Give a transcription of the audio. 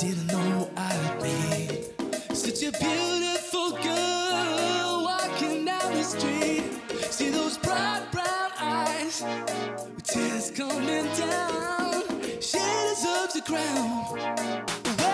didn't know I'd be such a beautiful girl walking down the street. See those bright brown eyes with tears coming down, shadows of the ground.